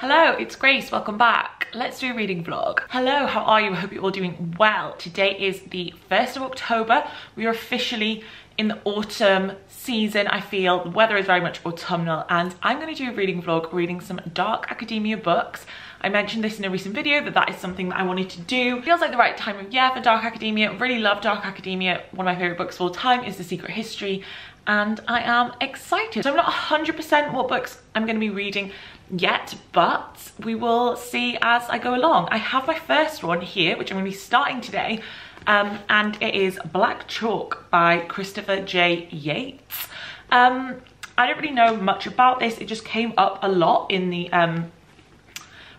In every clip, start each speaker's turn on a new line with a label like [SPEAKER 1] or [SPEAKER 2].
[SPEAKER 1] Hello, it's Grace, welcome back. Let's do a reading vlog. Hello, how are you? I hope you're all doing well. Today is the 1st of October. We are officially in the autumn season, I feel. The weather is very much autumnal and I'm gonna do a reading vlog reading some dark academia books. I mentioned this in a recent video that that is something that I wanted to do. Feels like the right time of year for dark academia. Really love dark academia. One of my favorite books of all time is The Secret History and I am excited. So I'm not 100% what books I'm gonna be reading yet, but we will see as I go along. I have my first one here, which I'm gonna be starting today, um, and it is Black Chalk by Christopher J. Yates. Um, I don't really know much about this. It just came up a lot in the um,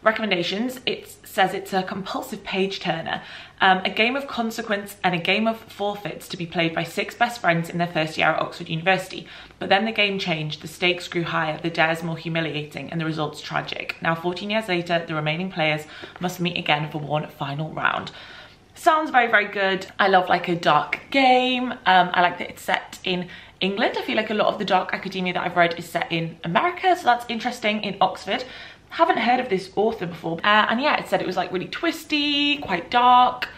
[SPEAKER 1] recommendations. It says it's a compulsive page turner, um, a game of consequence and a game of forfeits to be played by six best friends in their first year at Oxford University. But then the game changed, the stakes grew higher, the dares more humiliating and the results tragic. Now 14 years later, the remaining players must meet again for one final round. Sounds very, very good. I love like a dark game. Um, I like that it's set in England. I feel like a lot of the dark academia that I've read is set in America, so that's interesting in Oxford haven't heard of this author before. Uh, and yeah, it said it was like really twisty, quite dark.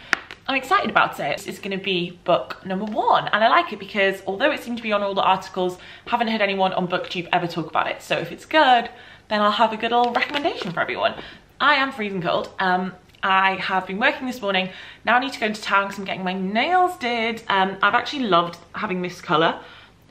[SPEAKER 1] I'm excited about it. It's gonna be book number one. And I like it because although it seemed to be on all the articles, haven't heard anyone on booktube ever talk about it. So if it's good, then I'll have a good old recommendation for everyone. I am freezing cold. Um, I have been working this morning. Now I need to go into town because I'm getting my nails did. Um, I've actually loved having this color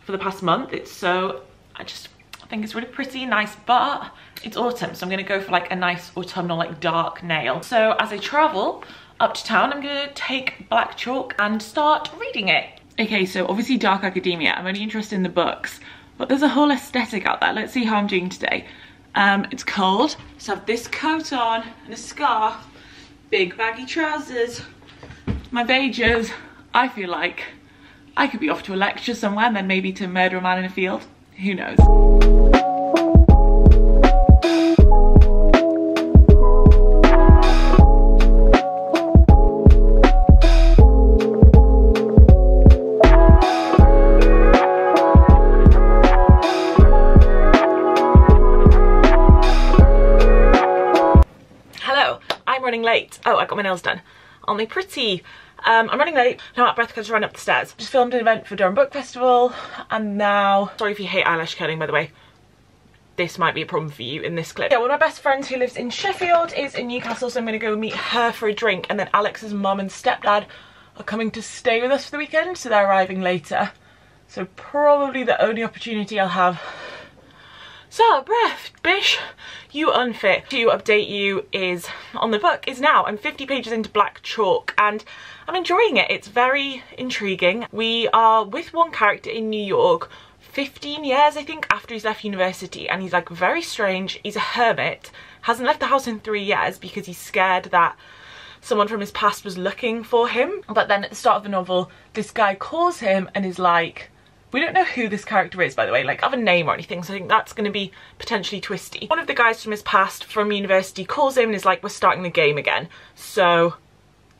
[SPEAKER 1] for the past month. It's so, I just think it's really pretty, nice, but it's autumn, so I'm gonna go for like a nice autumnal, like dark nail. So as I travel up to town, I'm gonna take black chalk and start reading it. Okay, so obviously dark academia, I'm only interested in the books, but there's a whole aesthetic out there. Let's see how I'm doing today. Um, it's cold, so I have this coat on and a scarf, big baggy trousers, my Vagers. I feel like I could be off to a lecture somewhere and then maybe to murder a man in a field. Who knows? Hello, I'm running late. Oh, I got my nails done. They pretty? Um, I'm running late, now I'm out breath because I ran up the stairs. Just filmed an event for Durham Book Festival and now, sorry if you hate eyelash curling by the way, this might be a problem for you in this clip. Yeah, one of my best friends who lives in Sheffield is in Newcastle so I'm going to go meet her for a drink and then Alex's mum and stepdad are coming to stay with us for the weekend so they're arriving later. So probably the only opportunity I'll have so, breath, bish, you unfit. To update you is, on the book, is now. I'm 50 pages into Black Chalk and I'm enjoying it. It's very intriguing. We are with one character in New York 15 years, I think, after he's left university and he's like very strange. He's a hermit, hasn't left the house in three years because he's scared that someone from his past was looking for him. But then at the start of the novel, this guy calls him and is like, we don't know who this character is, by the way, like, have a name or anything, so I think that's going to be potentially twisty. One of the guys from his past from university calls him and is like, we're starting the game again. So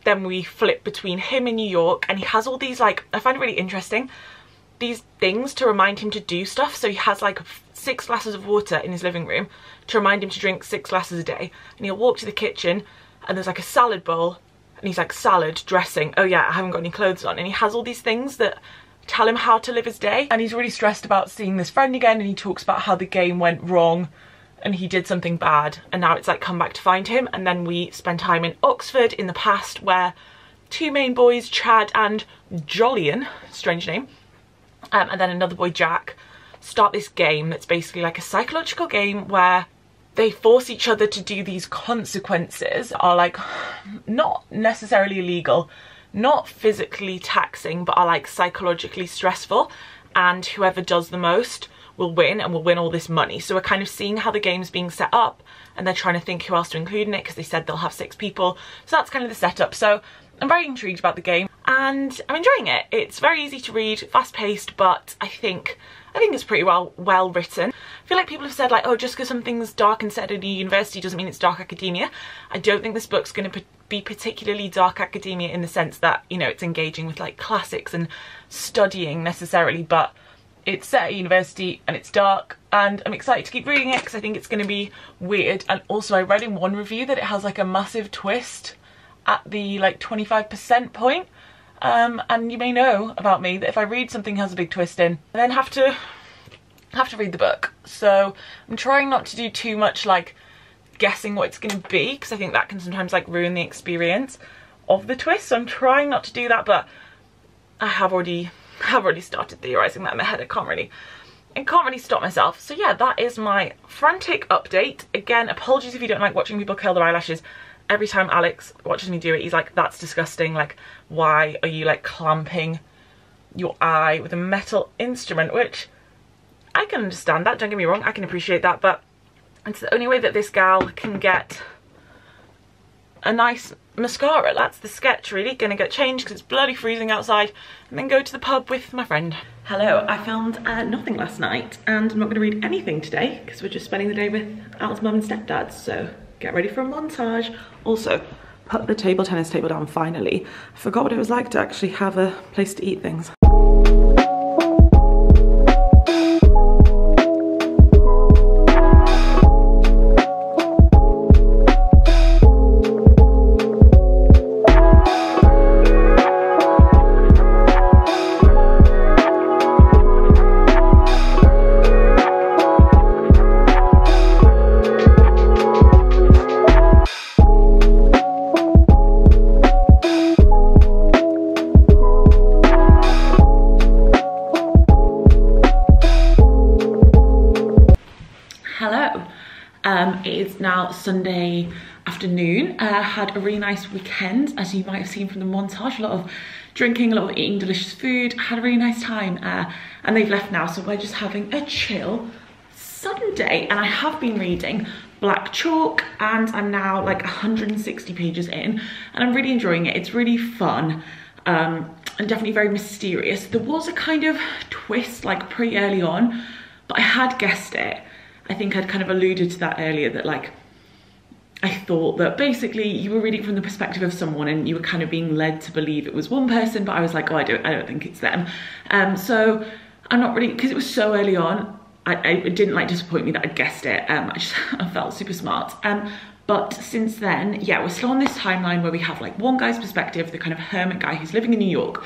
[SPEAKER 1] then we flip between him in New York, and he has all these, like, I find it really interesting, these things to remind him to do stuff. So he has, like, six glasses of water in his living room to remind him to drink six glasses a day. And he'll walk to the kitchen, and there's, like, a salad bowl, and he's like, salad, dressing, oh yeah, I haven't got any clothes on. And he has all these things that tell him how to live his day. And he's really stressed about seeing this friend again and he talks about how the game went wrong and he did something bad and now it's like come back to find him and then we spend time in Oxford in the past where two main boys, Chad and Jolyon, strange name, um, and then another boy, Jack, start this game that's basically like a psychological game where they force each other to do these consequences are like not necessarily illegal not physically taxing but are like psychologically stressful and whoever does the most will win and will win all this money. So we're kind of seeing how the game's being set up and they're trying to think who else to include in it because they said they'll have six people. So that's kind of the setup. So I'm very intrigued about the game and I'm enjoying it. It's very easy to read, fast paced, but I think I think it's pretty well well written. I feel like people have said like, oh, just because something's dark and set at a university doesn't mean it's dark academia. I don't think this book's going to be particularly dark academia in the sense that, you know, it's engaging with like classics and studying necessarily, but it's set at university and it's dark and I'm excited to keep reading it because I think it's going to be weird. And also I read in one review that it has like a massive twist at the like 25% point. Um, and you may know about me that if I read something has a big twist in I then have to have to read the book. So I'm trying not to do too much like guessing what it's going to be because I think that can sometimes like ruin the experience of the twist so I'm trying not to do that but I have already have already started theorising that in my head I can't really I can't really stop myself. So yeah, that is my frantic update. Again, apologies if you don't like watching people curl their eyelashes. Every time Alex watches me do it, he's like, that's disgusting. Like, why are you like clamping your eye with a metal instrument? Which I can understand that, don't get me wrong, I can appreciate that, but it's the only way that this gal can get a nice mascara. That's the sketch really. Gonna get changed because it's bloody freezing outside and then go to the pub with my friend. Hello, I filmed uh, nothing last night and I'm not gonna read anything today because we're just spending the day with Al's mum and stepdad. So get ready for a montage. Also, put the table tennis table down finally. I forgot what it was like to actually have a place to eat things. A really nice weekend, as you might have seen from the montage. A lot of drinking, a lot of eating delicious food. Had a really nice time. Uh, and they've left now, so we're just having a chill Sunday. And I have been reading Black Chalk, and I'm now like 160 pages in, and I'm really enjoying it. It's really fun. Um, and definitely very mysterious. There was a kind of twist like pretty early on, but I had guessed it. I think I'd kind of alluded to that earlier that like I thought that basically you were reading from the perspective of someone and you were kind of being led to believe it was one person, but I was like, oh, I don't, I don't think it's them. Um, so I'm not really, because it was so early on, I, I, it didn't like disappoint me that I guessed it. Um, I just I felt super smart. Um, but since then, yeah, we're still on this timeline where we have like one guy's perspective, the kind of hermit guy who's living in New York,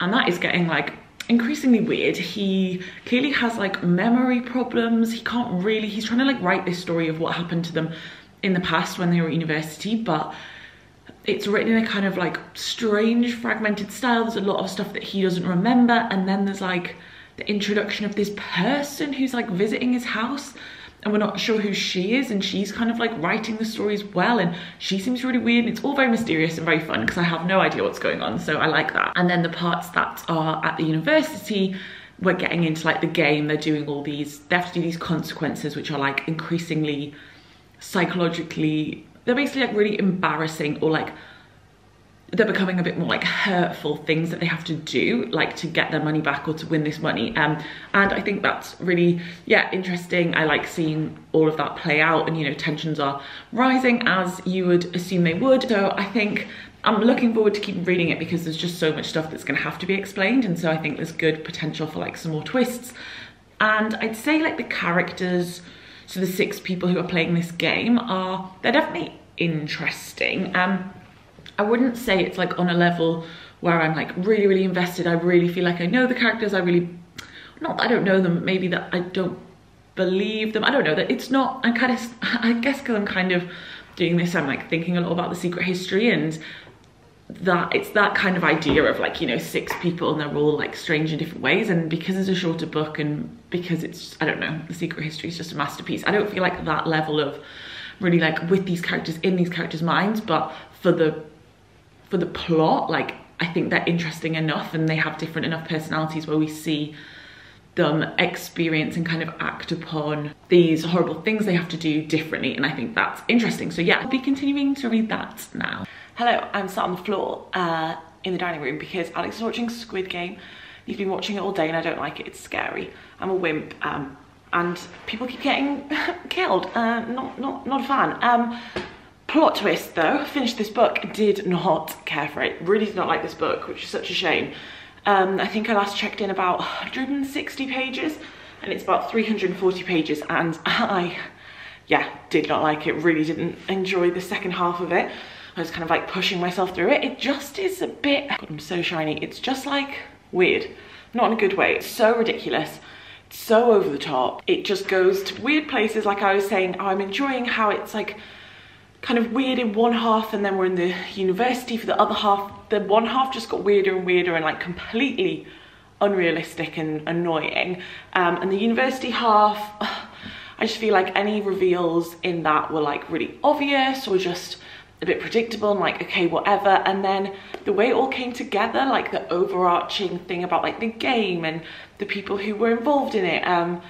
[SPEAKER 1] and that is getting like increasingly weird. He clearly has like memory problems. He can't really, he's trying to like write this story of what happened to them in the past when they were at university, but it's written in a kind of like strange fragmented style. There's a lot of stuff that he doesn't remember. And then there's like the introduction of this person who's like visiting his house and we're not sure who she is and she's kind of like writing the story as well and she seems really weird and it's all very mysterious and very fun because I have no idea what's going on so I like that and then the parts that are at the university we're getting into like the game they're doing all these they have to do these consequences which are like increasingly psychologically, they're basically like really embarrassing or like they're becoming a bit more like hurtful things that they have to do like to get their money back or to win this money. Um and i think that's really yeah interesting. I like seeing all of that play out and you know tensions are rising as you would assume they would. So i think i'm looking forward to keep reading it because there's just so much stuff that's going to have to be explained. And so i think there's good potential for like some more twists. And i'd say like the characters so the six people who are playing this game are, they're definitely interesting. Um, I wouldn't say it's like on a level where I'm like really, really invested. I really feel like I know the characters. I really, not that I don't know them, maybe that I don't believe them. I don't know that it's not, I'm kind of, I guess because I'm kind of doing this, I'm like thinking a lot about the secret history and that it's that kind of idea of like you know six people and they're all like strange in different ways and because it's a shorter book and because it's i don't know the secret history is just a masterpiece i don't feel like that level of really like with these characters in these characters minds but for the for the plot like i think they're interesting enough and they have different enough personalities where we see them experience and kind of act upon these horrible things they have to do differently and I think that's interesting. So yeah, I'll be continuing to read that now. Hello, I'm sat on the floor uh, in the dining room because Alex is watching Squid Game. He's been watching it all day and I don't like it, it's scary. I'm a wimp um, and people keep getting killed. Uh, not, not, not a fan. Um, plot twist though, finished this book, did not care for it. Really did not like this book, which is such a shame. Um, I think I last checked in about 160 pages and it's about 340 pages and I, yeah, did not like it, really didn't enjoy the second half of it. I was kind of like pushing myself through it. It just is a bit, God, I'm so shiny. It's just like weird, not in a good way. It's so ridiculous, it's so over the top. It just goes to weird places. Like I was saying, I'm enjoying how it's like kind of weird in one half and then we're in the university for the other half. The one half just got weirder and weirder and like completely unrealistic and annoying. Um, and the university half, I just feel like any reveals in that were like really obvious or just a bit predictable and like, okay, whatever. And then the way it all came together, like the overarching thing about like the game and the people who were involved in it, um,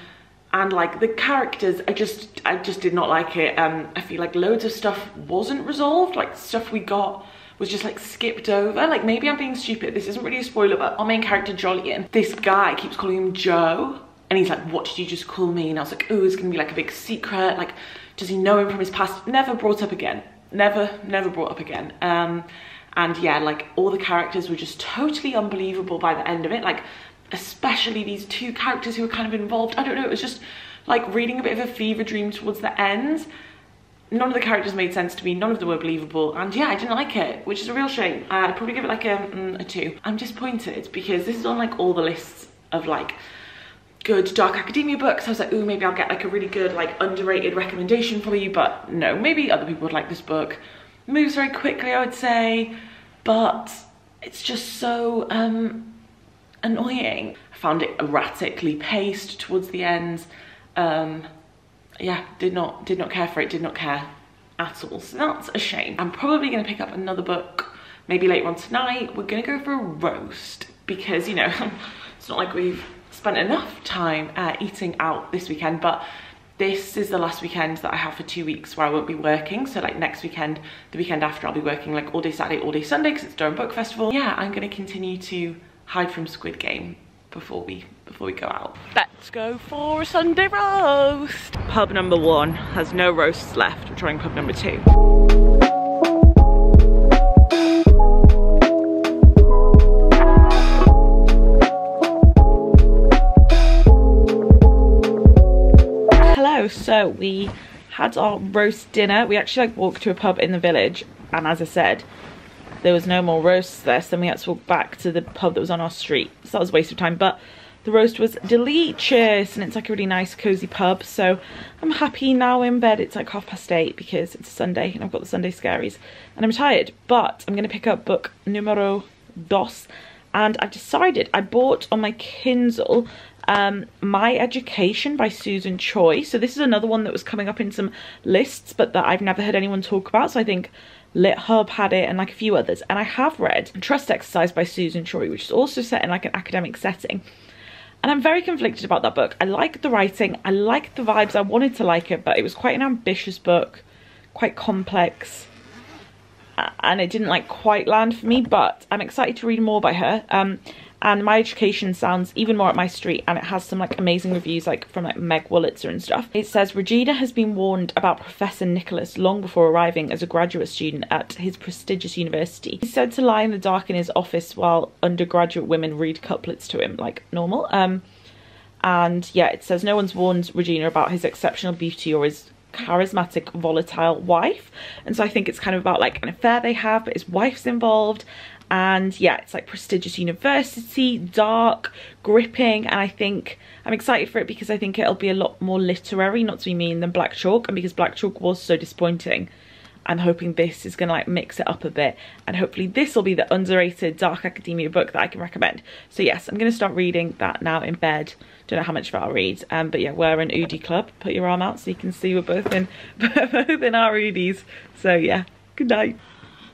[SPEAKER 1] and like the characters, I just, I just did not like it. Um, I feel like loads of stuff wasn't resolved, like stuff we got was just like skipped over. Like maybe I'm being stupid. This isn't really a spoiler, but our main character Jolyon, this guy keeps calling him Joe. And he's like, what did you just call me? And I was like, oh, it's gonna be like a big secret. Like, does he know him from his past? Never brought up again. Never, never brought up again. Um, and yeah, like all the characters were just totally unbelievable by the end of it. Like, especially these two characters who were kind of involved. I don't know, it was just like reading a bit of a fever dream towards the end none of the characters made sense to me, none of them were believable, and yeah, I didn't like it, which is a real shame. I'd probably give it like a, mm, a two. I'm disappointed because this is on like all the lists of like good dark academia books. I was like, ooh, maybe I'll get like a really good like underrated recommendation for you, but no, maybe other people would like this book. moves very quickly, I would say, but it's just so um, annoying. I found it erratically paced towards the end. Um, yeah, did not did not care for it, did not care at all. So that's a shame. I'm probably gonna pick up another book maybe later on tonight. We're gonna go for a roast because, you know, it's not like we've spent enough time uh, eating out this weekend, but this is the last weekend that I have for two weeks where I won't be working. So like next weekend, the weekend after, I'll be working like all day Saturday, all day Sunday because it's Durham Book Festival. Yeah, I'm gonna continue to hide from Squid Game before we before we go out. Let's go for a Sunday roast. Pub number one has no roasts left. We're trying pub number two. So we had our roast dinner. We actually like walked to a pub in the village and as I said, there was no more roasts there, so we had to walk back to the pub that was on our street. So that was a waste of time, but the roast was delicious and it's like a really nice cozy pub. So I'm happy now in bed. It's like half past eight because it's Sunday and I've got the Sunday scaries and I'm tired. But I'm going to pick up book numero dos and I've decided I bought on my Kindle um, My Education by Susan Choi. So this is another one that was coming up in some lists but that I've never heard anyone talk about. So I think Lit Hub had it and like a few others. And I have read Trust Exercise by Susan Choi, which is also set in like an academic setting. And I'm very conflicted about that book. I like the writing, I like the vibes, I wanted to like it, but it was quite an ambitious book, quite complex. And it didn't like quite land for me, but I'm excited to read more by her. Um, and my education sounds even more at my street and it has some like amazing reviews like from like Meg Wolitzer and stuff. It says Regina has been warned about Professor Nicholas long before arriving as a graduate student at his prestigious university. He's said to lie in the dark in his office while undergraduate women read couplets to him like normal. Um, and yeah, it says no one's warned Regina about his exceptional beauty or his charismatic volatile wife. And so i think it's kind of about like an affair they have but his wife's involved. And yeah it's like prestigious university dark gripping. And i think i'm excited for it because i think it'll be a lot more literary not to be mean than black chalk. And because black chalk was so disappointing i'm hoping this is gonna like mix it up a bit and hopefully this will be the underrated dark academia book that i can recommend so yes i'm gonna start reading that now in bed don't know how much of it i'll read um but yeah we're an oodie club put your arm out so you can see we're both in both in our oodies so yeah good night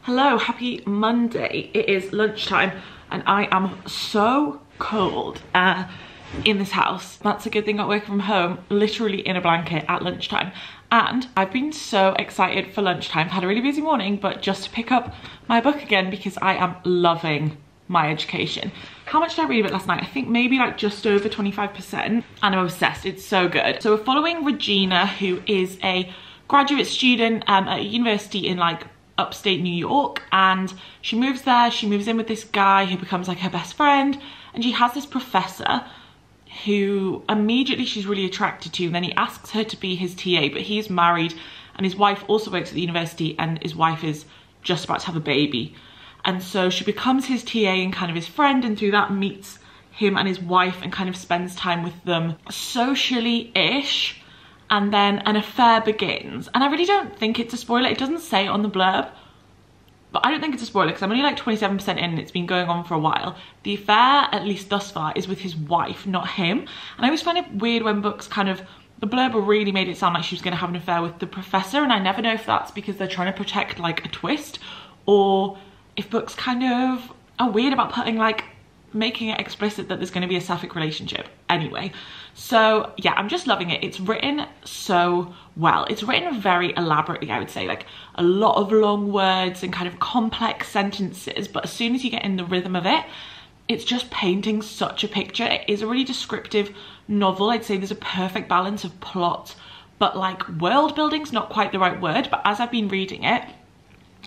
[SPEAKER 1] Hello, happy Monday. It is lunchtime and I am so cold uh, in this house. That's a good thing about working from home, literally in a blanket at lunchtime. And I've been so excited for lunchtime. I've had a really busy morning, but just to pick up my book again because I am loving my education. How much did I read of it last night? I think maybe like just over 25% and I'm obsessed, it's so good. So we're following Regina who is a graduate student um, at a university in like upstate New York and she moves there, she moves in with this guy who becomes like her best friend and she has this professor who immediately she's really attracted to and then he asks her to be his TA but he's married and his wife also works at the university and his wife is just about to have a baby. And so she becomes his TA and kind of his friend and through that meets him and his wife and kind of spends time with them socially-ish. And then an affair begins. And I really don't think it's a spoiler. It doesn't say on the blurb but I don't think it's a spoiler because I'm only like 27% in and it's been going on for a while. The affair, at least thus far, is with his wife, not him. And I always find it weird when books kind of, the blurb really made it sound like she was going to have an affair with the professor and I never know if that's because they're trying to protect like a twist or if books kind of are weird about putting like making it explicit that there's going to be a sapphic relationship anyway. So yeah i'm just loving it. It's written so well. It's written very elaborately i would say. Like a lot of long words and kind of complex sentences but as soon as you get in the rhythm of it it's just painting such a picture. It is a really descriptive novel. I'd say there's a perfect balance of plot but like world building's not quite the right word but as i've been reading it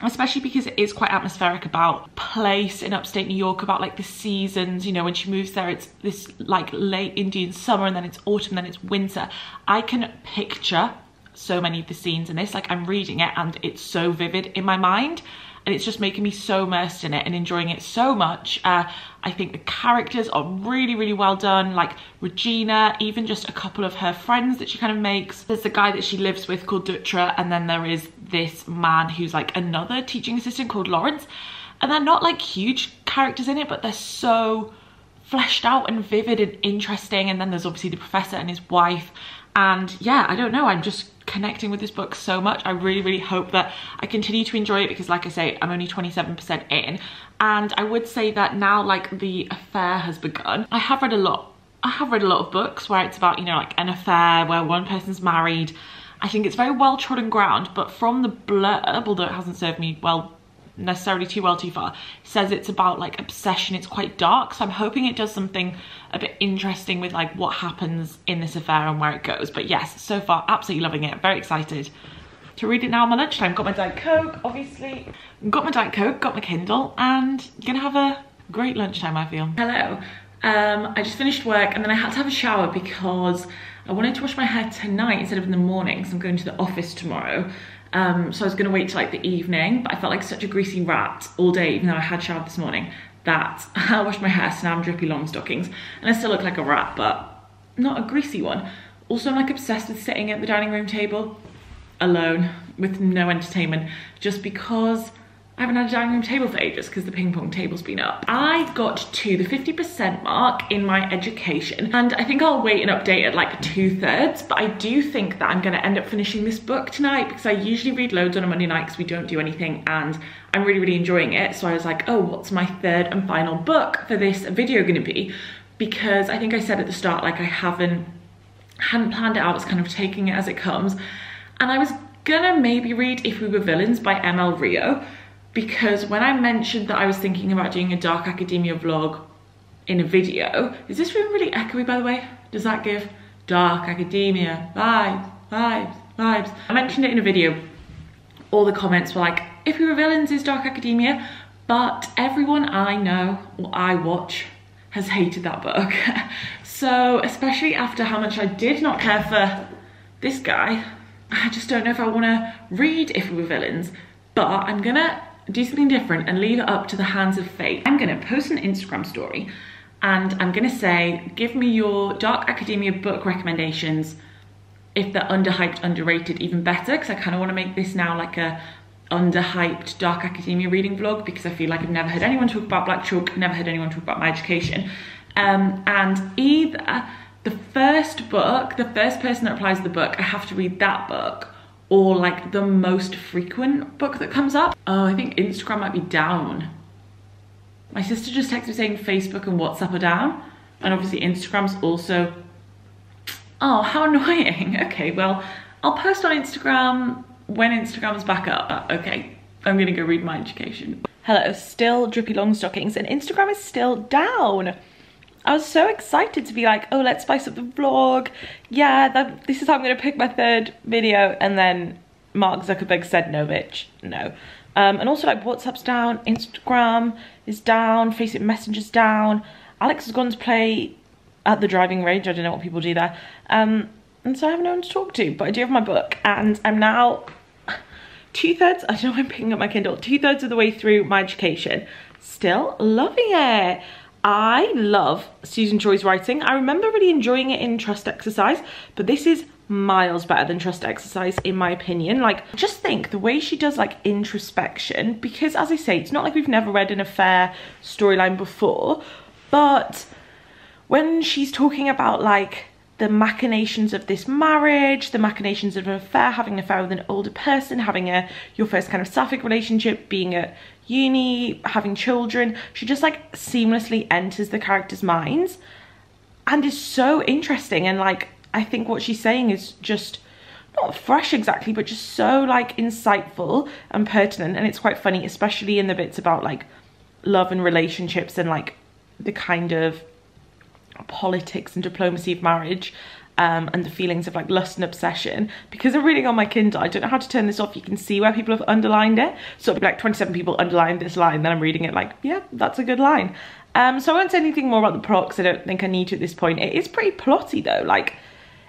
[SPEAKER 1] especially because it is quite atmospheric about place in upstate New York, about like the seasons, you know, when she moves there, it's this like late Indian summer and then it's autumn, then it's winter. I can picture so many of the scenes in this, like I'm reading it and it's so vivid in my mind and it's just making me so immersed in it and enjoying it so much. Uh, I think the characters are really, really well done. Like Regina, even just a couple of her friends that she kind of makes. There's the guy that she lives with called Dutra, and then there is this man who's like another teaching assistant called Lawrence. And they're not like huge characters in it, but they're so fleshed out and vivid and interesting. And then there's obviously the professor and his wife. And yeah, I don't know, I'm just connecting with this book so much. I really, really hope that I continue to enjoy it because like I say, I'm only 27% in. And I would say that now like the affair has begun, I have read a lot. I have read a lot of books where it's about, you know, like an affair where one person's married. I think it's very well trodden ground, but from the blurb, although it hasn't served me well necessarily too well too far. Says it's about like obsession. It's quite dark so i'm hoping it does something a bit interesting with like what happens in this affair and where it goes. But yes so far absolutely loving it. Very excited to read it now. On my lunchtime. Got my diet coke obviously. Got my diet coke got my kindle and gonna have a great lunchtime i feel. Hello. Um i just finished work and then i had to have a shower because i wanted to wash my hair tonight instead of in the morning because i'm going to the office tomorrow um, so I was gonna wait till like the evening, but I felt like such a greasy rat all day, even though I had showered this morning, that I washed my hair, so now I'm drippy long stockings. And I still look like a rat, but not a greasy one. Also, I'm like obsessed with sitting at the dining room table alone with no entertainment, just because I haven't had a dining room table for ages because the ping pong table's been up. I got to the 50% mark in my education and I think I'll wait and update at like two thirds, but I do think that I'm gonna end up finishing this book tonight because I usually read loads on a Monday night because we don't do anything and I'm really, really enjoying it. So I was like, oh, what's my third and final book for this video gonna be? Because I think I said at the start, like I haven't, hadn't planned it out, I was kind of taking it as it comes. And I was gonna maybe read If We Were Villains by ML Rio, because when I mentioned that I was thinking about doing a Dark Academia vlog in a video, is this room really echoey by the way? Does that give Dark Academia vibes, vibes, vibes? I mentioned it in a video, all the comments were like, if we were villains is Dark Academia, but everyone I know or I watch has hated that book. so especially after how much I did not care for this guy, I just don't know if I wanna read If We Were Villains, but I'm gonna do something different and leave it up to the hands of fate. I'm gonna post an Instagram story and I'm gonna say, give me your Dark Academia book recommendations if they're underhyped, underrated, even better, because I kind of want to make this now like a underhyped Dark Academia reading vlog because I feel like I've never heard anyone talk about Black Chalk, never heard anyone talk about my education. Um, and either the first book, the first person that applies the book, I have to read that book, or like the most frequent book that comes up. Oh, I think Instagram might be down. My sister just texted me saying Facebook and WhatsApp are down. And obviously Instagram's also, oh, how annoying. Okay, well, I'll post on Instagram when Instagram's back up. Okay, I'm gonna go read my education. Hello, still drippy long stockings and Instagram is still down. I was so excited to be like, oh, let's spice up the vlog. Yeah, that, this is how I'm gonna pick my third video. And then Mark Zuckerberg said, no, bitch, no. Um, and also like WhatsApp's down, Instagram is down, Facebook Messenger's down. Alex has gone to play at the driving range. I don't know what people do there. Um, and so I have no one to talk to, but I do have my book and I'm now two thirds, I don't know I'm picking up my Kindle, two thirds of the way through my education. Still loving it. I love Susan Choi's writing. I remember really enjoying it in Trust Exercise, but this is miles better than Trust Exercise in my opinion. Like, just think the way she does like introspection, because as I say, it's not like we've never read an affair storyline before, but when she's talking about like the machinations of this marriage, the machinations of an affair, having an affair with an older person, having a your first kind of sapphic relationship, being at uni, having children. She just like seamlessly enters the characters' minds and is so interesting and like I think what she's saying is just not fresh exactly, but just so like insightful and pertinent. And it's quite funny, especially in the bits about like love and relationships and like the kind of politics and diplomacy of marriage um, and the feelings of like lust and obsession. Because I'm reading on my Kindle, I don't know how to turn this off. You can see where people have underlined it. So it'll be like 27 people underlined this line, then I'm reading it like, yeah, that's a good line. Um, so I won't say anything more about the plot I don't think I need to at this point. It is pretty plotty though, like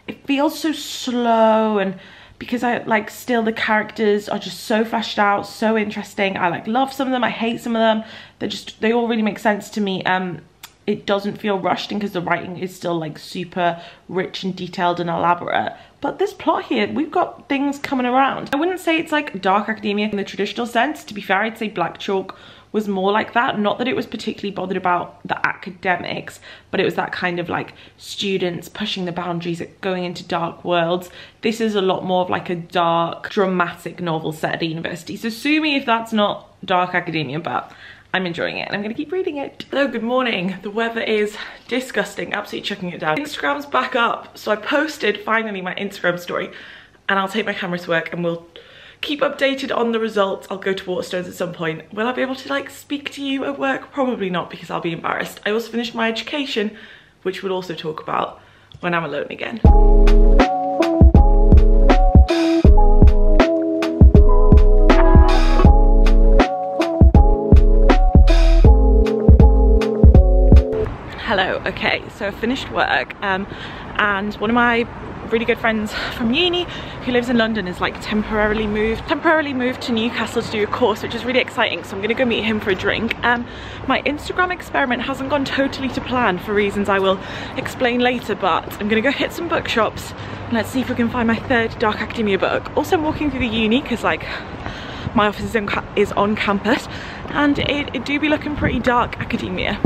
[SPEAKER 1] it feels so slow and because I like still the characters are just so fleshed out, so interesting. I like love some of them, I hate some of them. They just, they all really make sense to me. Um, it doesn't feel rushed because the writing is still like super rich and detailed and elaborate. But this plot here, we've got things coming around. I wouldn't say it's like dark academia in the traditional sense. To be fair, I'd say Black Chalk was more like that. Not that it was particularly bothered about the academics, but it was that kind of like students pushing the boundaries, going into dark worlds. This is a lot more of like a dark, dramatic novel set at a university. So sue me if that's not dark academia, but I'm enjoying it and I'm gonna keep reading it. Hello, good morning. The weather is disgusting, absolutely chucking it down. Instagram's back up. So I posted finally my Instagram story and I'll take my camera to work and we'll keep updated on the results. I'll go to Waterstones at some point. Will I be able to like speak to you at work? Probably not because I'll be embarrassed. I also finished my education, which we'll also talk about when I'm alone again. Okay so I finished work um, and one of my really good friends from uni who lives in London is like temporarily moved temporarily moved to Newcastle to do a course which is really exciting so I'm gonna go meet him for a drink. Um, my Instagram experiment hasn't gone totally to plan for reasons I will explain later but I'm gonna go hit some bookshops. And let's see if we can find my third Dark Academia book. Also I'm walking through the uni because like my office is, in, is on campus and it, it do be looking pretty dark academia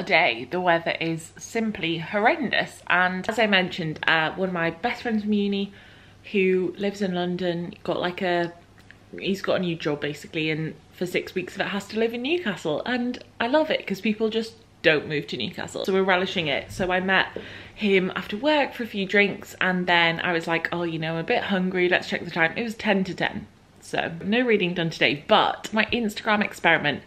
[SPEAKER 1] a day. The weather is simply horrendous. And as I mentioned, uh, one of my best friends from uni who lives in London got like a, he's got a new job basically and for six weeks of it has to live in Newcastle. And I love it because people just don't move to Newcastle. So we're relishing it. So I met him after work for a few drinks and then I was like, oh, you know, I'm a bit hungry. Let's check the time. It was 10 to 10. So no reading done today, but my Instagram experiment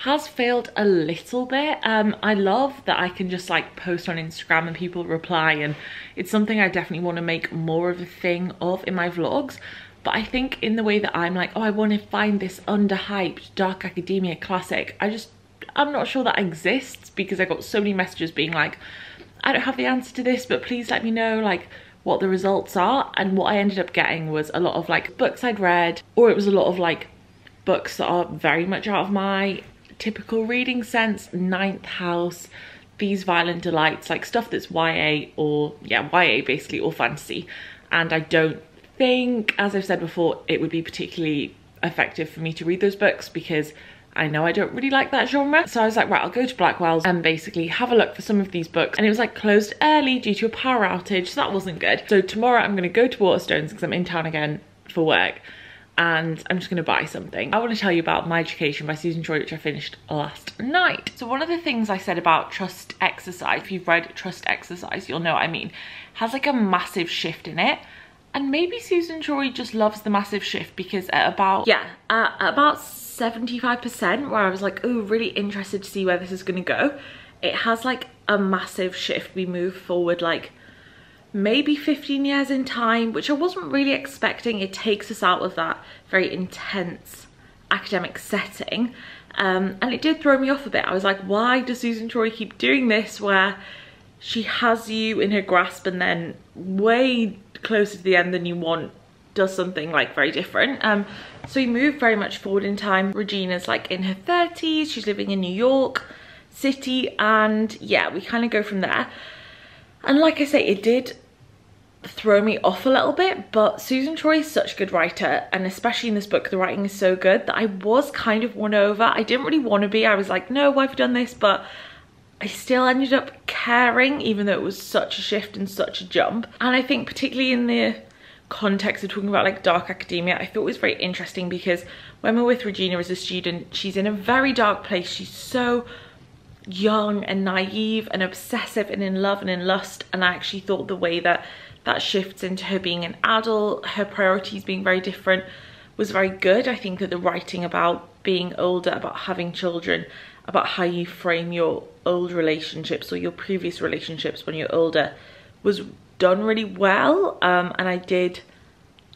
[SPEAKER 1] has failed a little bit. Um, I love that I can just like post on Instagram and people reply and it's something I definitely want to make more of a thing of in my vlogs. But I think in the way that I'm like, oh, I want to find this underhyped dark academia classic, I just, I'm not sure that exists because I got so many messages being like, I don't have the answer to this, but please let me know like what the results are. And what I ended up getting was a lot of like books I'd read, or it was a lot of like books that are very much out of my typical reading sense, Ninth House, these violent delights, like stuff that's YA or, yeah, YA basically, or fantasy. And I don't think, as I've said before, it would be particularly effective for me to read those books because I know I don't really like that genre. So I was like, right, I'll go to Blackwell's and basically have a look for some of these books. And it was like closed early due to a power outage, so that wasn't good. So tomorrow I'm gonna go to Waterstones because I'm in town again for work and I'm just gonna buy something. I wanna tell you about My Education by Susan Choi, which I finished last night. So one of the things I said about Trust Exercise, if you've read Trust Exercise, you'll know what I mean, has like a massive shift in it. And maybe Susan Choi just loves the massive shift because at about, yeah, at about 75% where I was like, oh, really interested to see where this is gonna go, it has like a massive shift. We move forward like maybe 15 years in time, which I wasn't really expecting. It takes us out of that very intense academic setting. Um, and it did throw me off a bit. I was like, why does Susan Choi keep doing this where she has you in her grasp and then way closer to the end than you want does something like very different. Um, so we move very much forward in time. Regina's like in her 30s, she's living in New York City and yeah, we kind of go from there. And like I say, it did throw me off a little bit, but Susan Choi is such a good writer, and especially in this book, the writing is so good that I was kind of won over. I didn't really want to be. I was like, no, why have you done this? But I still ended up caring, even though it was such a shift and such a jump. And I think particularly in the context of talking about like dark academia, I thought it was very interesting because when we're with Regina as a student, she's in a very dark place. She's so young and naive and obsessive and in love and in lust. And I actually thought the way that that shifts into her being an adult, her priorities being very different, was very good. I think that the writing about being older, about having children, about how you frame your old relationships or your previous relationships when you're older was done really well. Um, and I did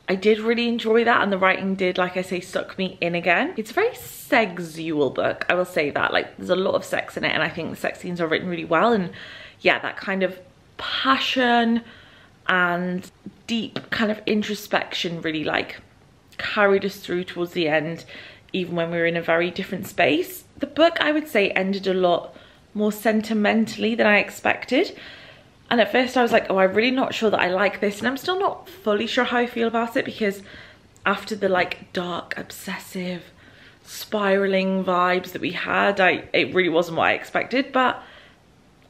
[SPEAKER 1] I did really enjoy that and the writing did, like I say, suck me in again. It's a very sexual book, I will say that. Like, there's a lot of sex in it and I think the sex scenes are written really well. And yeah, that kind of passion, and deep kind of introspection really like carried us through towards the end even when we were in a very different space. The book I would say ended a lot more sentimentally than I expected and at first I was like oh I'm really not sure that I like this and I'm still not fully sure how I feel about it because after the like dark obsessive spiraling vibes that we had I it really wasn't what I expected but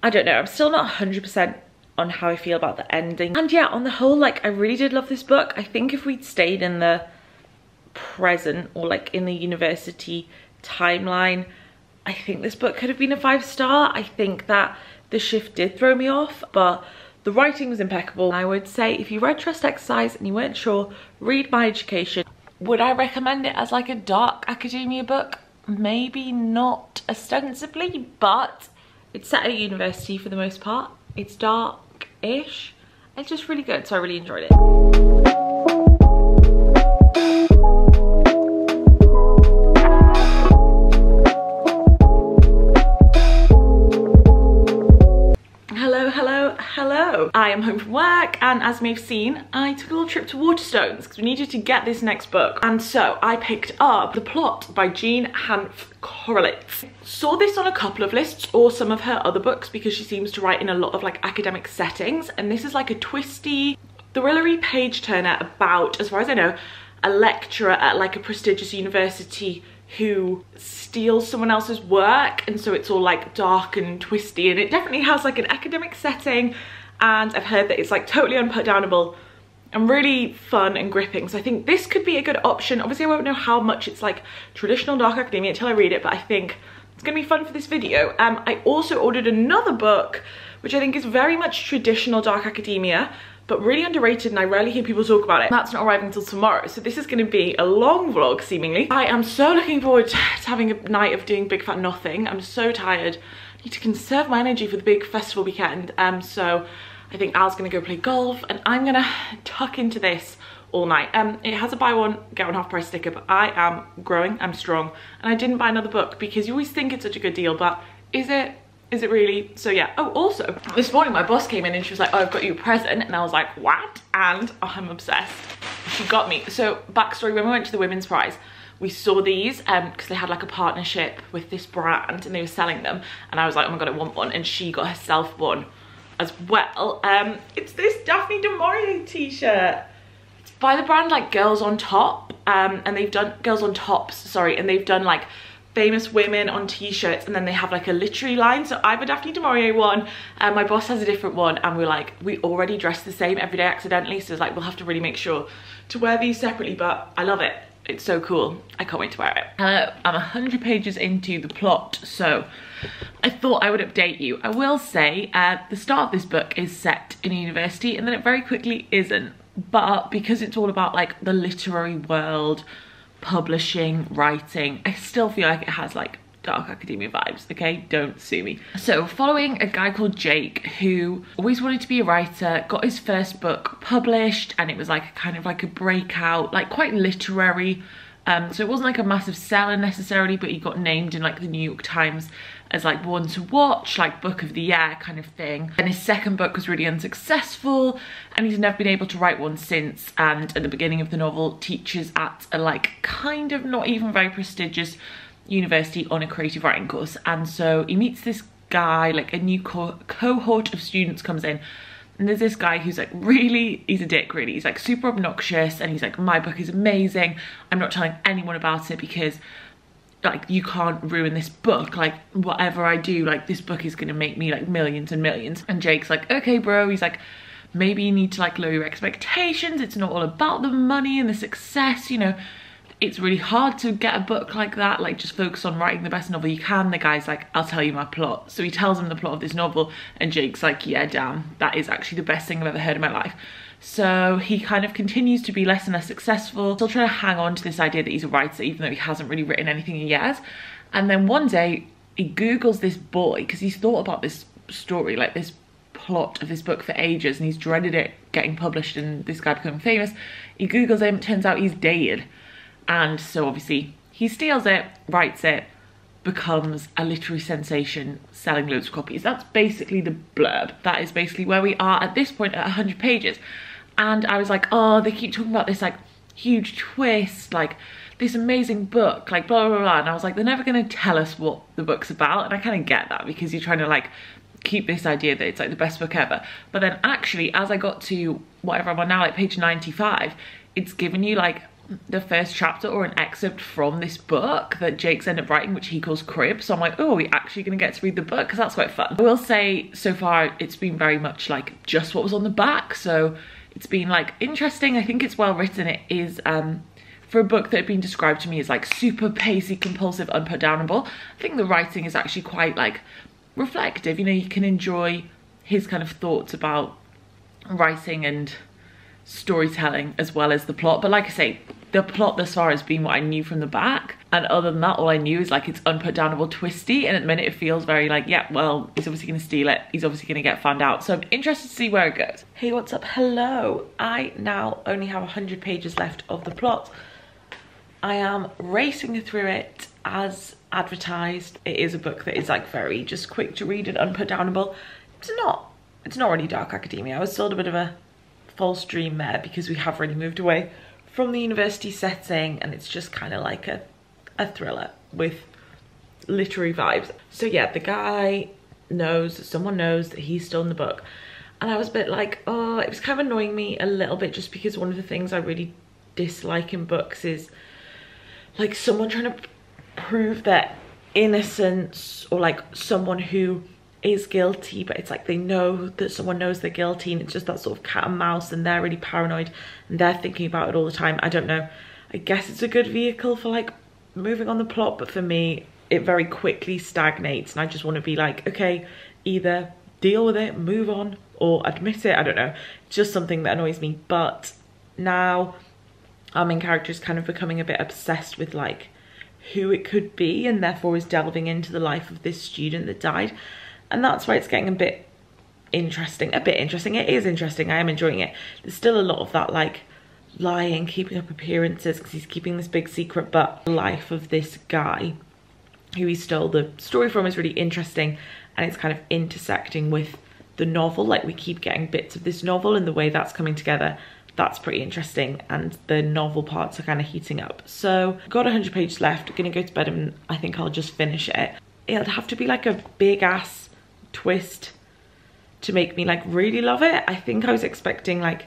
[SPEAKER 1] I don't know I'm still not 100% on how I feel about the ending. And yeah, on the whole, like I really did love this book. I think if we'd stayed in the present or like in the university timeline, I think this book could have been a five star. I think that the shift did throw me off, but the writing was impeccable. I would say if you read Trust Exercise and you weren't sure, read My Education. Would I recommend it as like a dark academia book? Maybe not ostensibly, but it's set at university for the most part. It's dark ish it's just really good so i really enjoyed it I am home from work and as you may have seen, I took a little trip to Waterstones because we needed to get this next book. And so I picked up The Plot by Jean Hanff Korelitz. Saw this on a couple of lists or some of her other books because she seems to write in a lot of like academic settings. And this is like a twisty, thrillery page turner about, as far as I know, a lecturer at like a prestigious university who steals someone else's work and so it's all like dark and twisty and it definitely has like an academic setting and I've heard that it's like totally unputdownable and really fun and gripping. So I think this could be a good option. Obviously I won't know how much it's like traditional dark academia until I read it, but I think it's gonna be fun for this video. Um, I also ordered another book, which I think is very much traditional dark academia, but really underrated and I rarely hear people talk about it. That's not arriving until tomorrow, so this is gonna be a long vlog, seemingly. I am so looking forward to having a night of doing Big Fat Nothing. I'm so tired I need to conserve my energy for the big festival weekend. Um, so I think Al's gonna go play golf and I'm gonna tuck into this all night. Um, it has a buy one, get one half price sticker, but I am growing, I'm strong. And I didn't buy another book because you always think it's such a good deal, but is it? Is it really? So yeah. Oh, also, this morning my boss came in and she was like, oh, I've got you a present. And I was like, what? And oh, I'm obsessed. She got me. So backstory, when we went to the Women's Prize, we saw these because um, they had like a partnership with this brand and they were selling them and I was like oh my god I want one and she got herself one as well um, it's this Daphne du Maurier t-shirt it's by the brand like Girls on Top um, and they've done Girls on Tops sorry and they've done like famous women on t-shirts and then they have like a literary line so I have a Daphne du Maurier one and my boss has a different one and we're like we already dress the same every day accidentally so it's like we'll have to really make sure to wear these separately but I love it it's so cool. I can't wait to wear it. Uh, I'm 100 pages into the plot, so I thought I would update you. I will say uh, the start of this book is set in university and then it very quickly isn't. But because it's all about like the literary world, publishing, writing, I still feel like it has like Dark Academia vibes, okay? Don't sue me. So following a guy called Jake who always wanted to be a writer, got his first book published and it was like a kind of like a breakout, like quite literary. Um, so it wasn't like a massive seller necessarily, but he got named in like the New York Times as like one to watch, like book of the year kind of thing. And his second book was really unsuccessful and he's never been able to write one since. And at the beginning of the novel, teaches at a like kind of not even very prestigious university on a creative writing course. And so he meets this guy, like a new co cohort of students comes in and there's this guy who's like really, he's a dick really. He's like super obnoxious and he's like, my book is amazing. I'm not telling anyone about it because like you can't ruin this book. Like whatever i do like this book is gonna make me like millions and millions. And jake's like okay bro. He's like maybe you need to like lower your expectations. It's not all about the money and the success you know. It's really hard to get a book like that. Like just focus on writing the best novel you can. The guy's like i'll tell you my plot. So he tells him the plot of this novel and jake's like yeah damn. That is actually the best thing i've ever heard in my life so he kind of continues to be less and less successful, still trying to hang on to this idea that he's a writer, even though he hasn't really written anything yet. And then one day he Googles this boy because he's thought about this story, like this plot of this book for ages and he's dreaded it getting published and this guy becoming famous. He Googles him, turns out he's dated. And so obviously he steals it, writes it, becomes a literary sensation selling loads of copies. That's basically the blurb. That is basically where we are at this point at 100 pages and I was like, oh, they keep talking about this like huge twist, like this amazing book, like blah, blah, blah. And I was like, they're never gonna tell us what the book's about. And I kind of get that because you're trying to like keep this idea that it's like the best book ever. But then actually, as I got to whatever I'm on now, like page 95, it's given you like the first chapter or an excerpt from this book that Jake's ended up writing, which he calls Crib. So I'm like, oh, are we actually gonna get to read the book? Because that's quite fun. I will say so far it's been very much like just what was on the back. So it's been like interesting. I think it's well written. It is um, for a book that had been described to me as like super pacey, compulsive, unputdownable. I think the writing is actually quite like reflective. You know, you can enjoy his kind of thoughts about writing and storytelling as well as the plot. But like I say, the plot thus far has been what I knew from the back. And other than that, all I knew is like it's unputdownable twisty. And at the minute it feels very like, yeah, well, he's obviously gonna steal it. He's obviously gonna get found out. So I'm interested to see where it goes. Hey, what's up? Hello. I now only have 100 pages left of the plot. I am racing through it as advertised. It is a book that is like very just quick to read and unputdownable. It's not. It's not really Dark Academia. I was still a bit of a false dream there because we have really moved away from the university setting and it's just kind of like a, a thriller with literary vibes. So yeah, the guy knows, someone knows that he's still in the book. And I was a bit like, oh, it was kind of annoying me a little bit just because one of the things I really dislike in books is like someone trying to prove their innocence or like someone who is guilty but it's like they know that someone knows they're guilty and it's just that sort of cat and mouse and they're really paranoid and they're thinking about it all the time. I don't know. I guess it's a good vehicle for like moving on the plot but for me it very quickly stagnates and i just want to be like okay either deal with it move on or admit it i don't know. Just something that annoys me but now our main character is kind of becoming a bit obsessed with like who it could be and therefore is delving into the life of this student that died and that's why it's getting a bit interesting a bit interesting. It is interesting. I am enjoying it. There's still a lot of that like lying keeping up appearances because he's keeping this big secret. But the life of this guy who he stole the story from is really interesting and it's kind of intersecting with the novel. Like we keep getting bits of this novel and the way that's coming together that's pretty interesting and the novel parts are kind of heating up. So got 100 pages left. Gonna go to bed and i think i'll just finish it. It'll have to be like a big ass twist to make me like really love it. I think I was expecting like,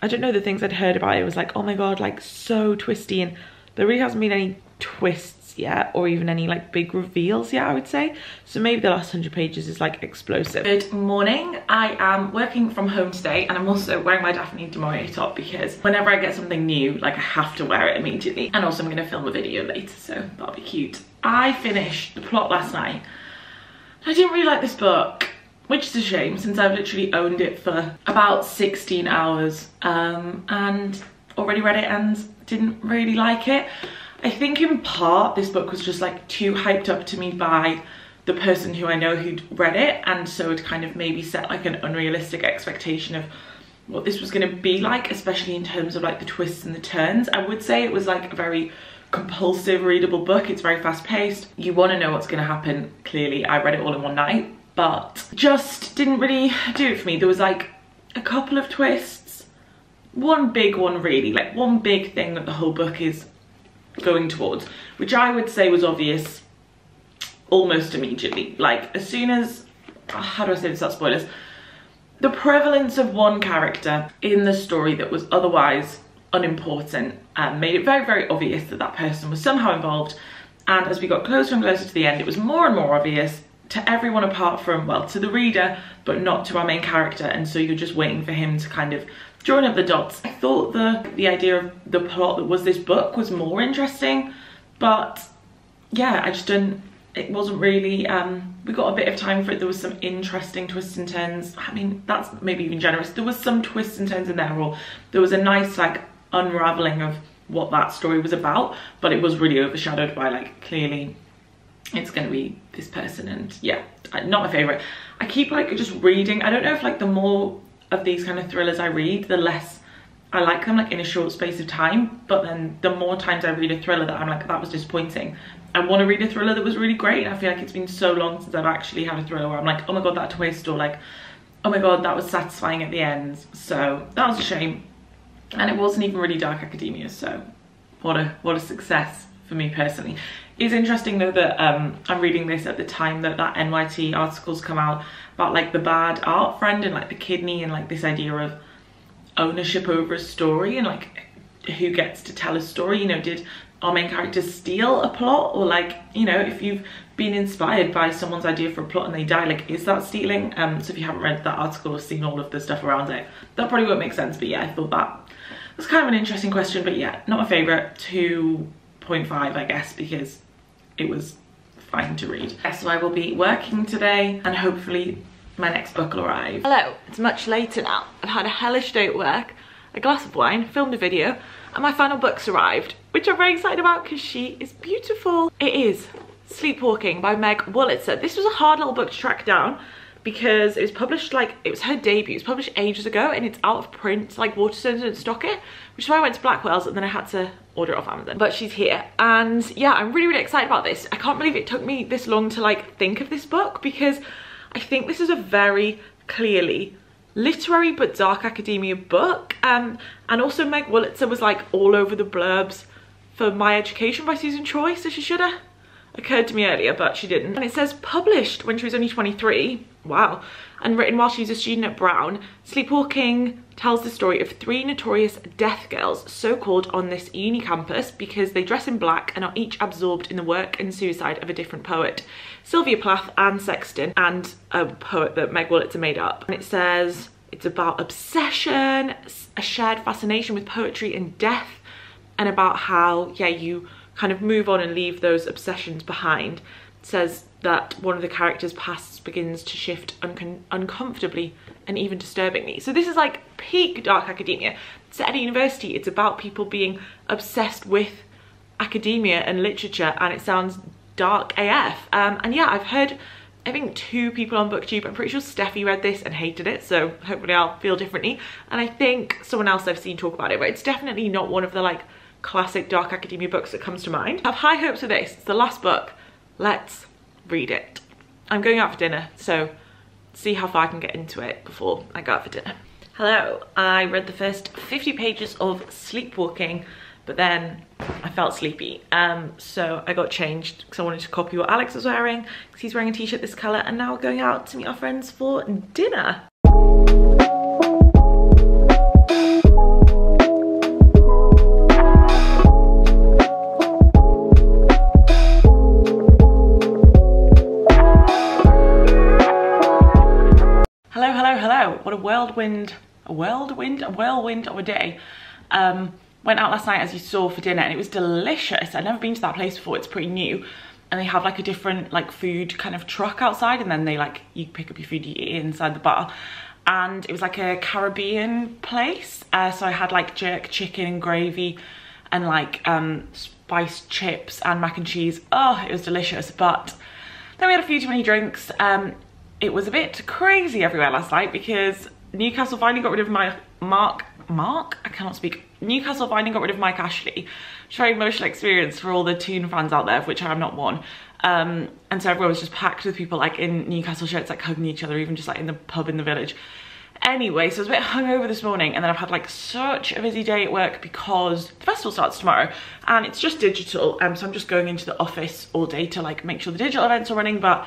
[SPEAKER 1] I don't know, the things I'd heard about it was like, oh my God, like so twisty. And there really hasn't been any twists yet or even any like big reveals yet, I would say. So maybe the last 100 pages is like explosive. Good morning. I am working from home today and I'm also wearing my Daphne du Maurier top because whenever I get something new, like I have to wear it immediately. And also I'm gonna film a video later, so that'll be cute. I finished the plot last night I didn't really like this book, which is a shame since I've literally owned it for about 16 hours um, and already read it and didn't really like it. I think in part this book was just like too hyped up to me by the person who I know who'd read it and so it kind of maybe set like an unrealistic expectation of what this was going to be like especially in terms of like the twists and the turns. I would say it was like a very compulsive readable book. It's very fast paced you want to know what's going to happen. Clearly I read it all in one night but just didn't really do it for me. There was like a couple of twists. One big one really like one big thing that the whole book is going towards which I would say was obvious almost immediately. Like as soon as ah, how do I say this without spoilers? The prevalence of one character in the story that was otherwise unimportant and made it very, very obvious that that person was somehow involved. And as we got closer and closer to the end, it was more and more obvious to everyone apart from, well, to the reader, but not to our main character. And so you're just waiting for him to kind of join up the dots. I thought the, the idea of the plot that was this book was more interesting, but yeah, I just didn't, it wasn't really, um, we got a bit of time for it. There was some interesting twists and turns. I mean, that's maybe even generous. There was some twists and turns in there, or there was a nice like unraveling of what that story was about, but it was really overshadowed by like clearly it's to be this person and yeah, not my favorite. I keep like just reading. I don't know if like the more of these kind of thrillers I read, the less I like them like in a short space of time. But then the more times I read a thriller that I'm like, that was disappointing. I want to read a thriller that was really great. I feel like it's been so long since I've actually had a thriller where I'm like, oh my God, that twist or like, oh my God, that was satisfying at the end. So that was a shame and it wasn't even really dark academia so what a what a success for me personally. It's interesting though that um, i'm reading this at the time that that nyt articles come out about like the bad art friend and like the kidney and like this idea of ownership over a story and like who gets to tell a story. You know did our main character steal a plot? Or like you know if you've been inspired by someone's idea for a plot and they die like is that stealing? Um so if you haven't read that article or seen all of the stuff around it that probably won't make sense. But yeah i thought that was kind of an interesting question but yeah not my favorite 2.5 i guess because it was fine to read. So i will be working today and hopefully my next book will arrive. Hello it's much later now. I've had a hellish day at work a glass of wine filmed a video and my final book's arrived which i'm very excited about because she is beautiful. It is sleepwalking by meg wolitzer. This was a hard little book to track down because it was published like it was her debut it was published ages ago and it's out of print like waterstones didn't stock it which is why i went to blackwell's and then i had to order it off amazon. But she's here and yeah i'm really really excited about this. I can't believe it took me this long to like think of this book because i think this is a very clearly literary but dark academia book um and also meg wolitzer was like all over the blurbs for my education by susan choi so she should have occurred to me earlier, but she didn't. And it says published when she was only 23. Wow. And written while she was a student at Brown. Sleepwalking tells the story of three notorious death girls, so called on this uni campus because they dress in black and are each absorbed in the work and suicide of a different poet. Sylvia Plath, Anne Sexton, and a poet that Meg Wolitzer made up. And it says it's about obsession, a shared fascination with poetry and death, and about how, yeah, you kind of move on and leave those obsessions behind says that one of the characters' past begins to shift uncomfortably and even disturbingly. So this is like peak dark academia. Set at a university, it's about people being obsessed with academia and literature and it sounds dark AF. Um, and yeah, I've heard, I think two people on booktube, I'm pretty sure Steffi read this and hated it, so hopefully I'll feel differently. And I think someone else I've seen talk about it, but it's definitely not one of the like classic dark academia books that comes to mind. I have high hopes for this. It's the last book. Let's read it. I'm going out for dinner, so see how far I can get into it before I go out for dinner. Hello, I read the first 50 pages of Sleepwalking, but then I felt sleepy. Um, so I got changed because I wanted to copy what Alex was wearing because he's wearing a t-shirt this color and now we're going out to meet our friends for dinner. What a whirlwind, a whirlwind, a whirlwind of a day. Um, went out last night as you saw for dinner and it was delicious. I'd never been to that place before, it's pretty new. And they have like a different like food kind of truck outside and then they like, you pick up your food, you eat it inside the bar. And it was like a Caribbean place. Uh, so I had like jerk chicken and gravy and like um, spiced chips and mac and cheese. Oh, it was delicious. But then we had a few too many drinks. Um, it was a bit crazy everywhere last night because Newcastle finally got rid of my Mark, Mark? I cannot speak. Newcastle finally got rid of Mike Ashley. Very emotional experience for all the Toon fans out there, of which I am not one. Um, and so everyone was just packed with people like in Newcastle shirts, like hugging each other, even just like in the pub in the village. Anyway, so I was a bit hungover this morning and then I've had like such a busy day at work because the festival starts tomorrow and it's just digital. Um, so I'm just going into the office all day to like make sure the digital events are running. But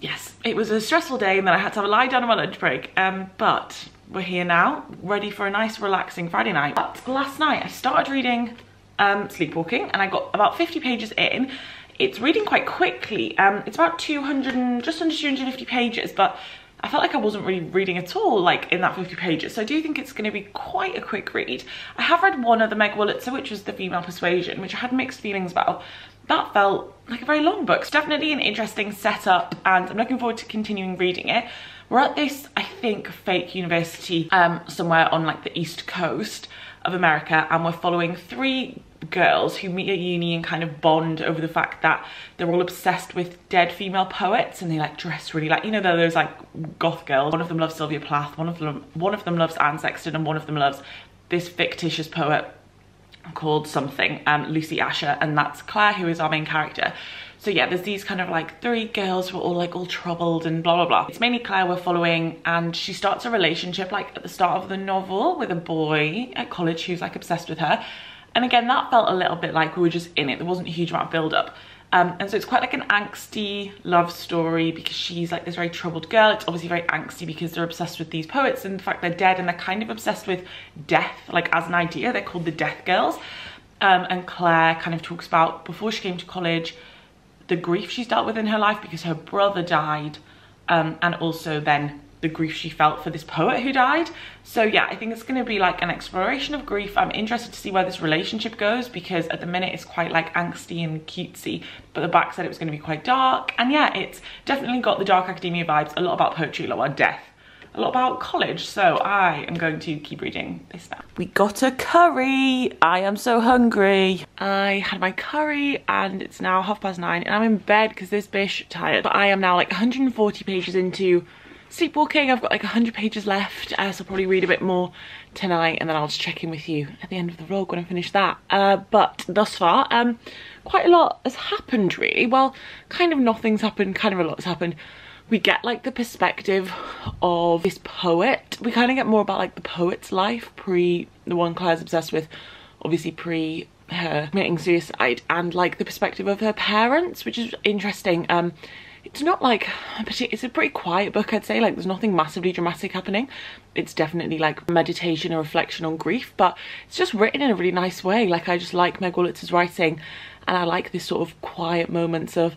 [SPEAKER 1] yes, it was a stressful day and then I had to have a lie down on my lunch break. Um, but we're here now, ready for a nice relaxing Friday night. But last night I started reading um, Sleepwalking and I got about 50 pages in. It's reading quite quickly. Um, it's about 200 and just under 250 pages, but I felt like I wasn't really reading at all like in that 50 pages so I do think it's going to be quite a quick read. I have read one of the Meg Wolitzer which was The Female Persuasion which I had mixed feelings about. That felt like a very long book. It's definitely an interesting setup and I'm looking forward to continuing reading it. We're at this, I think, fake university um, somewhere on like the east coast of America and we're following three girls who meet at uni and kind of bond over the fact that they're all obsessed with dead female poets and they like dress really like you know they're those like goth girls one of them loves sylvia plath one of them one of them loves anne sexton and one of them loves this fictitious poet called something um lucy asher and that's claire who is our main character so yeah there's these kind of like three girls who are all like all troubled and blah blah blah it's mainly claire we're following and she starts a relationship like at the start of the novel with a boy at college who's like obsessed with her and again, that felt a little bit like we were just in it. There wasn't a huge amount of build up. Um, and so it's quite like an angsty love story because she's like this very troubled girl. It's obviously very angsty because they're obsessed with these poets and fact they're dead and they're kind of obsessed with death, like as an idea. They're called the Death Girls. Um, and Claire kind of talks about before she came to college, the grief she's dealt with in her life because her brother died um, and also then the grief she felt for this poet who died. So yeah, I think it's going to be like an exploration of grief. I'm interested to see where this relationship goes because at the minute it's quite like angsty and cutesy, but the back said it was going to be quite dark. And yeah, it's definitely got the dark academia vibes, a lot about poetry, a lot about death a lot about college so I am going to keep reading this now. We got a curry! I am so hungry. I had my curry and it's now half past nine and I'm in bed because this bitch tired. But I am now like 140 pages into sleepwalking. I've got like 100 pages left, uh, so I'll probably read a bit more tonight and then I'll just check in with you at the end of the vlog when I finish that. Uh, but thus far, um, quite a lot has happened really. Well, kind of nothing's happened, kind of a lot's happened. We get like the perspective of this poet. We kind of get more about like the poet's life pre the one Claire's obsessed with, obviously pre her committing suicide and like the perspective of her parents, which is interesting. Um, it's not like it's a pretty quiet book i'd say. Like there's nothing massively dramatic happening. It's definitely like meditation and reflection on grief but it's just written in a really nice way. Like i just like meg Wolitzer's writing and i like this sort of quiet moments of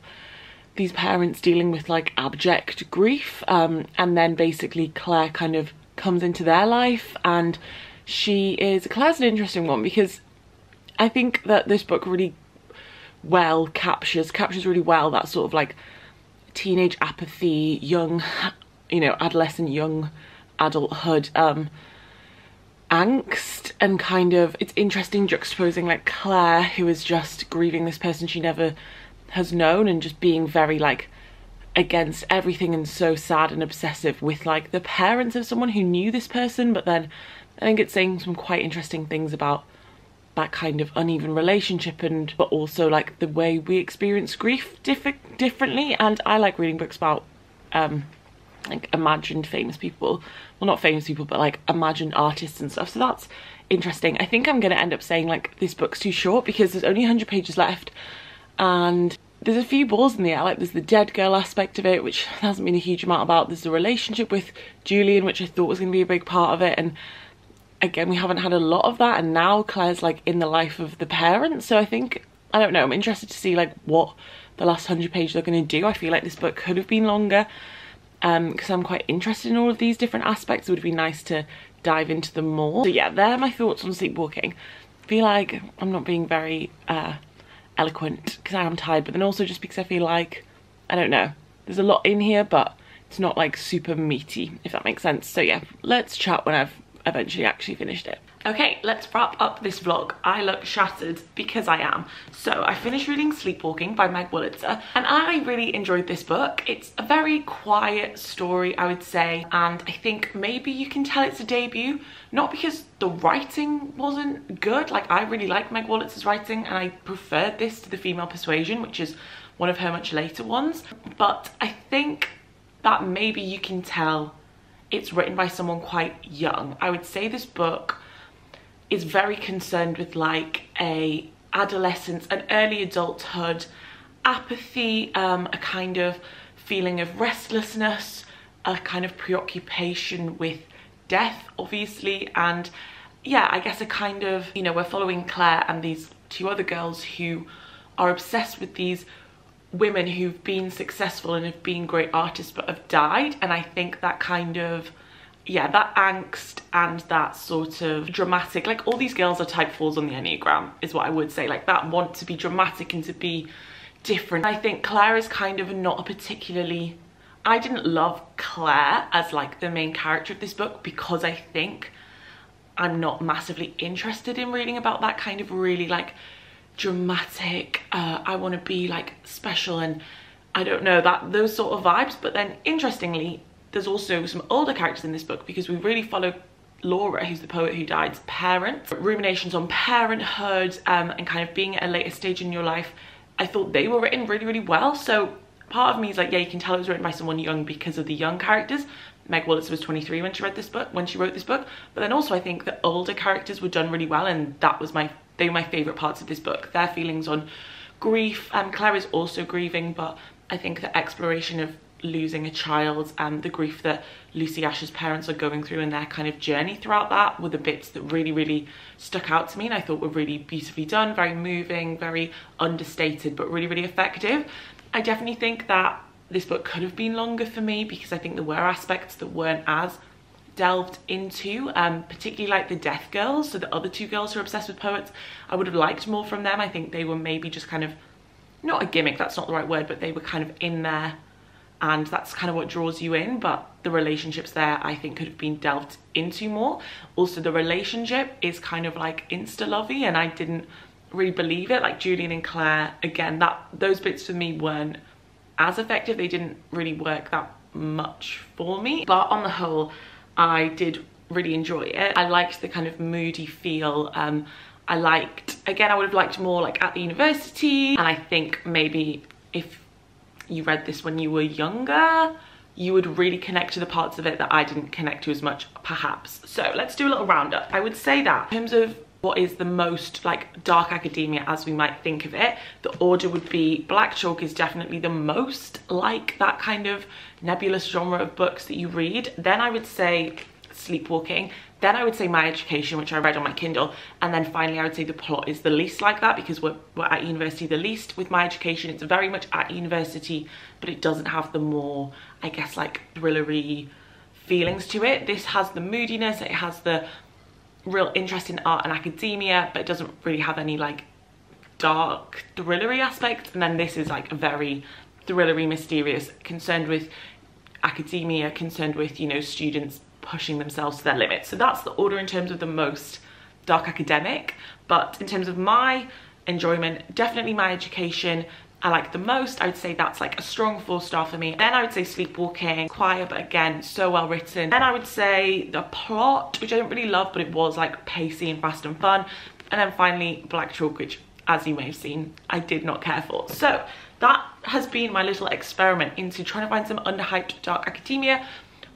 [SPEAKER 1] these parents dealing with like abject grief. Um, and then basically claire kind of comes into their life and she is claire's an interesting one because i think that this book really well captures captures really well that sort of like teenage apathy, young, you know, adolescent, young adulthood um, angst and kind of, it's interesting juxtaposing like Claire, who is just grieving this person she never has known and just being very like against everything and so sad and obsessive with like the parents of someone who knew this person but then I think it's saying some quite interesting things about that kind of uneven relationship and but also like the way we experience grief diff differently. And I like reading books about um like imagined famous people. Well not famous people but like imagined artists and stuff. So that's interesting. I think I'm gonna end up saying like this book's too short because there's only 100 pages left. And there's a few balls in the air. Like there's the dead girl aspect of it which hasn't been a huge amount about. There's the relationship with Julian which I thought was going to be a big part of it. And again we haven't had a lot of that and now Claire's like in the life of the parents so I think I don't know I'm interested to see like what the last hundred pages are going to do. I feel like this book could have been longer because um, I'm quite interested in all of these different aspects. It would be nice to dive into them more. So yeah they're my thoughts on sleepwalking. I feel like I'm not being very uh, eloquent because I am tired but then also just because I feel like I don't know there's a lot in here but it's not like super meaty if that makes sense. So yeah let's chat when I've eventually actually finished it. Okay, let's wrap up this vlog. I look shattered because I am. So I finished reading Sleepwalking by Meg Wolitzer and I really enjoyed this book. It's a very quiet story, I would say, and I think maybe you can tell it's a debut, not because the writing wasn't good, like I really like Meg Wolitzer's writing and I preferred this to The Female Persuasion, which is one of her much later ones, but I think that maybe you can tell it's written by someone quite young. I would say this book is very concerned with like a adolescence, an early adulthood, apathy, um, a kind of feeling of restlessness, a kind of preoccupation with death, obviously, and yeah, I guess a kind of, you know, we're following Claire and these two other girls who are obsessed with these women who've been successful and have been great artists but have died and I think that kind of yeah, that angst and that sort of dramatic, like all these girls are type fours on the Enneagram is what I would say, like that want to be dramatic and to be different. I think Claire is kind of not a particularly, I didn't love Claire as like the main character of this book because I think I'm not massively interested in reading about that kind of really like dramatic, uh, I want to be like special and I don't know that those sort of vibes. But then interestingly, there's also some older characters in this book because we really follow Laura, who's the poet who died's parents. Ruminations on parenthood um, and kind of being at a later stage in your life. I thought they were written really, really well. So part of me is like, yeah, you can tell it was written by someone young because of the young characters. Meg Wolitzer was 23 when she read this book, when she wrote this book. But then also I think the older characters were done really well and that was my, they were my favorite parts of this book. Their feelings on grief. Um, Claire is also grieving, but I think the exploration of losing a child and the grief that Lucy Ash's parents are going through and their kind of journey throughout that were the bits that really, really stuck out to me and I thought were really beautifully done, very moving, very understated, but really, really effective. I definitely think that this book could have been longer for me because I think there were aspects that weren't as delved into, um, particularly like the Death Girls, so the other two girls who are obsessed with poets. I would have liked more from them. I think they were maybe just kind of, not a gimmick, that's not the right word, but they were kind of in there and that's kind of what draws you in but the relationships there I think could have been delved into more also the relationship is kind of like insta lovey and I didn't really believe it like Julian and Claire again that those bits for me weren't as effective they didn't really work that much for me but on the whole I did really enjoy it I liked the kind of moody feel um I liked again I would have liked more like at the university and I think maybe if you read this when you were younger, you would really connect to the parts of it that I didn't connect to as much, perhaps. So let's do a little roundup. I would say that in terms of what is the most like dark academia as we might think of it, the order would be Black Chalk is definitely the most like that kind of nebulous genre of books that you read. Then I would say Sleepwalking then I would say My Education, which I read on my Kindle. And then finally, I would say the plot is the least like that because we're, we're at university the least. With My Education, it's very much at university, but it doesn't have the more, I guess, like thrillery feelings to it. This has the moodiness, it has the real interest in art and academia, but it doesn't really have any like dark thrillery aspects. And then this is like a very thrillery, mysterious, concerned with academia, concerned with, you know, students pushing themselves to their limits. So that's the order in terms of the most dark academic. But in terms of my enjoyment, definitely my education, I like the most. I would say that's like a strong four star for me. Then I would say Sleepwalking, quiet, but again, so well written. Then I would say the plot, which I don't really love, but it was like pacey and fast and fun. And then finally, Black Chalk, which as you may have seen, I did not care for. So that has been my little experiment into trying to find some underhyped dark academia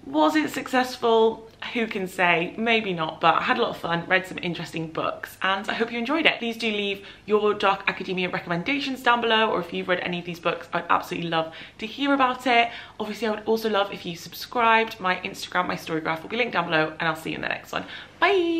[SPEAKER 1] was it successful? Who can say? Maybe not, but I had a lot of fun, read some interesting books, and I hope you enjoyed it. Please do leave your dark academia recommendations down below, or if you've read any of these books, I'd absolutely love to hear about it. Obviously, I would also love if you subscribed. My Instagram, my story graph will be linked down below, and I'll see you in the next one. Bye!